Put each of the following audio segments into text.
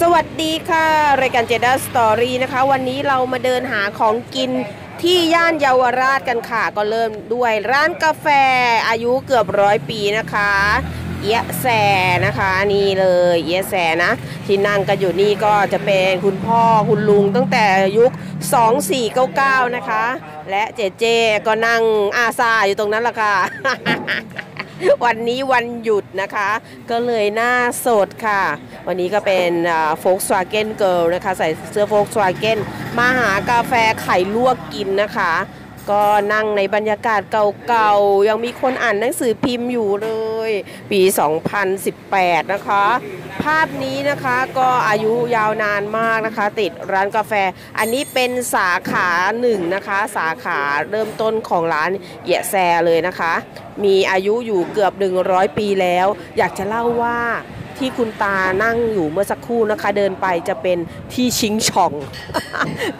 สวัสดีค่ะ รายการเจด้าสตอรี่นะคะ วันนี้เรามาเดินหาของกินที่ย่านเยาวราชกันค่ะ ก็เริ่มด้วยร้านกาแฟอายุเกือบร้อยปีนะคะ เอียะแซนะคะนี่เลยเอียะแซนะ ที่นั่งกันอยู่นี่ก็จะเป็นคุณพ่อคุณลุงตั้งแต่ยุค 2499 นะคะ และเจเจก็นั่งอาซาอยู่ตรงนั้นละค่ะ วันนี้วันหยุดนะคะ ก็เลยหน้าสดค่ะ วันนี้ก็เป็นโฟกสวาเกนเกิลนะคะ ใส่เสื้อโฟกสวาเกนมาหากาแฟไข่ลวกกินนะคะ ก็นั่งในบรรยากาศเก่าๆ ยังมีคนอ่านหนังสือพิมพ์อยู่เลย ปี 2018 นะคะ ภาพนี้นะคะก็อายุยาวนานมากนะคะ ติดร้านกาแฟ อันนี้เป็นสาขาหนึ่งนะคะ สาขาเริ่มต้นของร้านเยะแซเลยนะคะ มีอายุอยู่เกือบ 100 ปีแล้ว อยากจะเล่าว่า ที่คุณตานั่งอยู่เมื่อสักครู่นะคะ เดินไปจะเป็นที่ชิงช่อง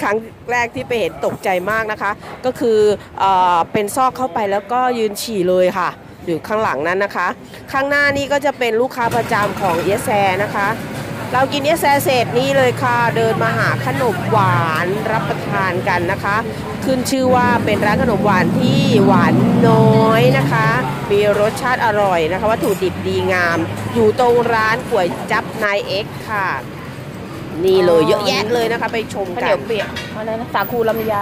ครั้งแรกที่ไปเห็นตกใจมากนะคะ ก็คือเอเป็นซอกเข้าไปแล้วก็ยืนฉี่เลยค่ะ อยู่ข้างหลังนั้นนะคะ ข้างหน้านี่ก็จะเป็นลูกค้าประจำของเอสแซนะคะ เรากินเยสแซเสร็จนี่เลยค่ะ เดินมาหาขนมหวานรับประทานกันนะคะ ขึ้นชื่อว่าเป็นร้านขนมหวานที่หวานน้อยนะคะ มีรสชาติอร่อยนะคะ วัตถุดิบดีงาม อยู่ตรงร้านก๋วยจับนายเอ็กซ์ค่ะ นี่เลยเยอะแยะเลยนะคะไปชมข้าวกัเหนียนวเปียกอะไรนะสาคูลำไย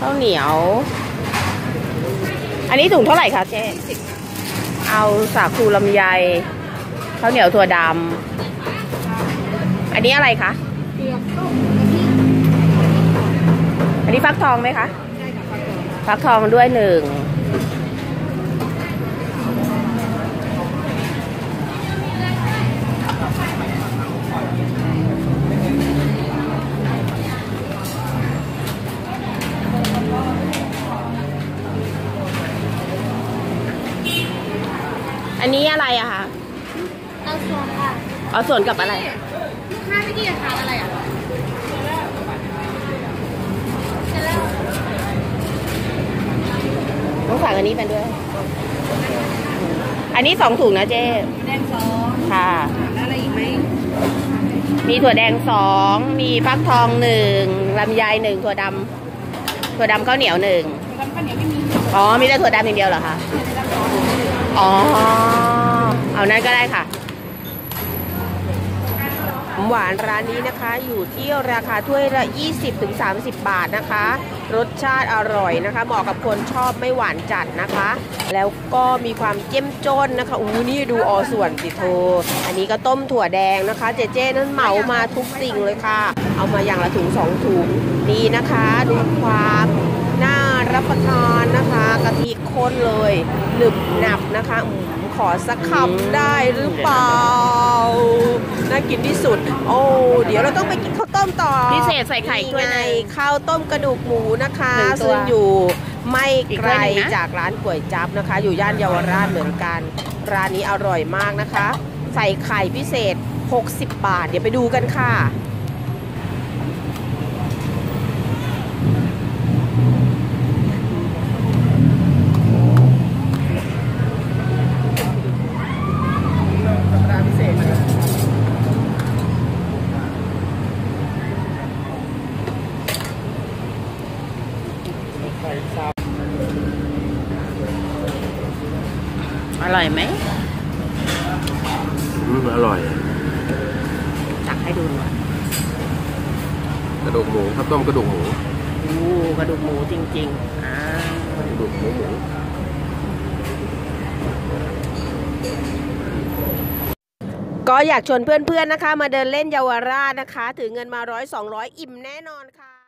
ข้าวเหนียว อันนี้ถุงเท่าไหร่คะเจ๊เอาสาคูลำไยข้าวเหนียวถั่วดำอันนี้อะไรคะอันนี้ฟักทองไหมคะฟักทองด้วยหนึ่ง อันนี้อะไรอะคะเอาส่วนค่ะเอาส่วนกับอะไร ลูกค้าเมื่อกี้จะทานอะไรอะเสร็จแล้วต้องสั่งอันนี้เป็นด้วย อันนี้สองถุงนะเจ๊แดงสองค่ะ แล้วอะไรอีกไหมมีถั่วแดงสอง มีฟักทองหนึ่งลำไยหนึ่งถั่วดำถั่วดำข้าวเหนียวหนึ่งร้านข้าวเหนียวไม่มี อ๋อ มีแต่ถั่วดำอย่างเดียวเหรอคะ อ๋อ เอานั้นก็ได้ค่ะ หวานร้านนี้นะคะ อยู่ที่ราคาถ้วยละ 20-30 บาทนะคะ รสชาติอร่อยนะคะ เหมาะกับคนชอบไม่หวานจัดนะคะ แล้วก็มีความเจ้มจนนะคะอู้นี่ดูอส่วนสิโท อันนี้ก็ต้มถั่วแดงนะคะ เจเจนั้นเหมามาทุกสิ่งเลยค่ะ เอามาอย่างละถุงสองถุงนี่นะคะ ดูความ รับประทานนะคะกะทิข้นเลยหนึบหนับนะคะอืมขอสักคำได้หรือเปล่าน่ากินที่สุด โอ้เดี๋ยวเราต้องไปกินข้าวต้มต่อพิเศษใส่ไข่ถ้วยหไงนึ่งข้าวต้มกระดูกหมูนะคะหนึ่งตัวซึ่งอยู่ไม่อีกไกถ้ลวยหนึ่งนะ จากร้านก๋วยจั๊บนะคะ อยู่ย่านเยาวราชเหมือนกัน ร้านนี้อร่อยมากนะคะ ใส่ไข่พิเศษ 60 บาท เดี๋ยวไปดูกันค่ะ อร่อยไหมอืมอร่อยตักให้ดูหน่อยกระดูกหมูข้าวต้มกระดูกหมูอู้กระดูกหมูจริงๆอ่ากระดูกหมูหมูก็อยากชวนเพื่อนๆนะคะ มาเดินเล่นเยาวราชนะคะ ถือเงินมาร้อยสองร้อยอิ่มแน่นอนค่ะ